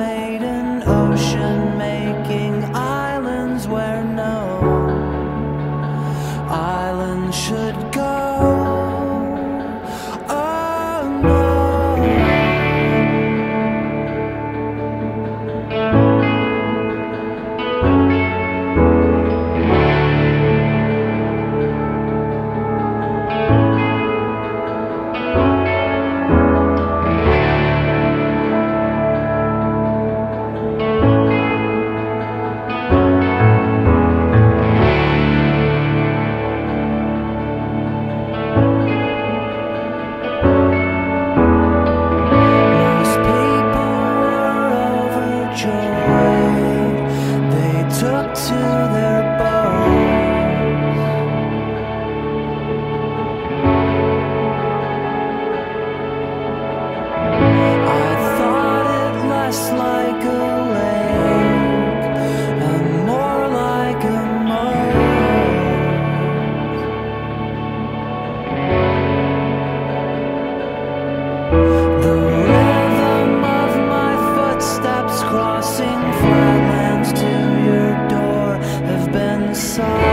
made an ocean making sun